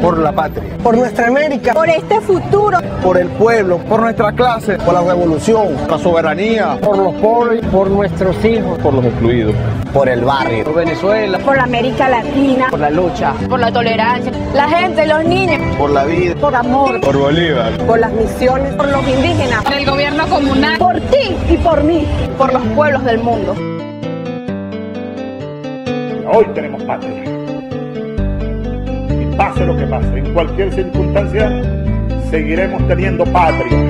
por la patria, por nuestra América, por este futuro, por el pueblo, por nuestra clase, por la revolución, la soberanía, por los pobres, por nuestros hijos, por los excluidos, por el barrio, por Venezuela, por la América Latina, por la lucha, por la tolerancia, la gente, los niños, por la vida, por amor, por Bolívar, por las misiones, por los indígenas, por el gobierno comunal, por ti y por mí, por los pueblos del mundo. Hoy tenemos patria. Lo que pase, en cualquier circunstancia, seguiremos teniendo patria.